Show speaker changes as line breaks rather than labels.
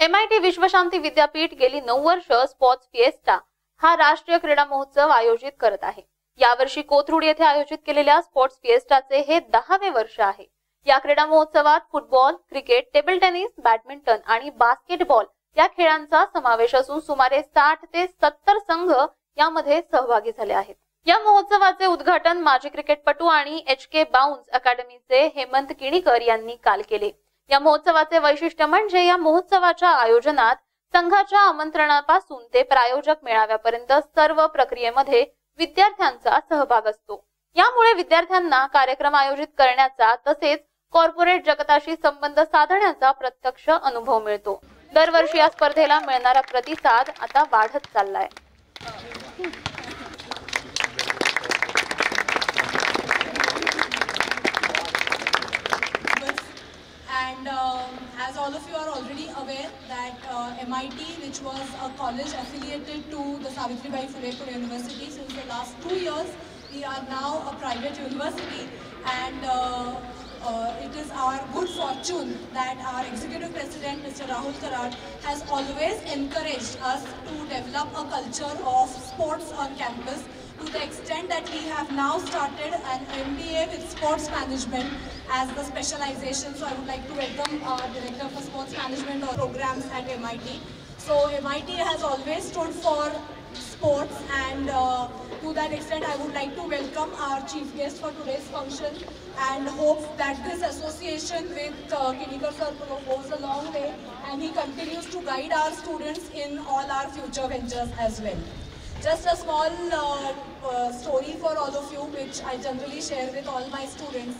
M I T विश्वशांती विद्यापीठ गेली नऊ वर्ष स्पोर्ट्स फिएस्टा हा राष्ट्रीय क्रीडा महोत्सव आयोजित करत आहे. यावर्षी कोथरूड येथे आयोजित केलेल्या स्पोर्ट्स फिएस्टाचे हे दहावे वर्ष आहे. या क्रीडा महोत्सवात football cricket table tennis badminton आणि बास्केटबॉल या खेळांचा समावेश असून सुमारे साठ ते सत्तर संघ यामध्ये सहभागी झाले आहेत. या महोत्सवाचे उद्घाटन माजी क्रिकेटपटू आणि एच के बाउन्स अकॅडमीचे हेमंत किणीकर यांनी काल केले. या महोत्सवाचे वैशिष्ट्य म्हणजे या महोत्सवाच्या आयोजनात संघाच्या आमंत्रणापासून ते प्रायोजक मेळाव्यापर्यंत सर्व प्रक्रियेमध्ये विद्यार्थ्यांचा सहभाग असतो. यामुळे विद्यार्थ्यांना कार्यक्रम आयोजित करण्याचा तसेच कॉर्पोरेट जगताशी संबंध साधण्याचा प्रत्यक्ष अनुभव मिळतो. दरवर्षी या स्पर्धेला मिळणारा प्रतिसाद आता वाढत चाललाय.
And um, as all of you are already aware that uh, MIT, which was a college affiliated to the Savitribai Phule Pune University since the last two years, we are now a private university and uh, uh, it is our good fortune that our executive president Mr. Rahul Karad has always encouraged us to develop a culture of sports on campus to the extent that we have now started an MBA with sports management as the specialization. So I would like to welcome our Director for Sports Management Programs at MIT. So MIT has always stood for sports and uh, to that extent I would like to welcome our chief guest for today's function and hope that this association with uh, Kinikar goes a long way and he continues to guide our students in all our future ventures as well. Just a small uh, uh, story for all of you which I generally share with all my students.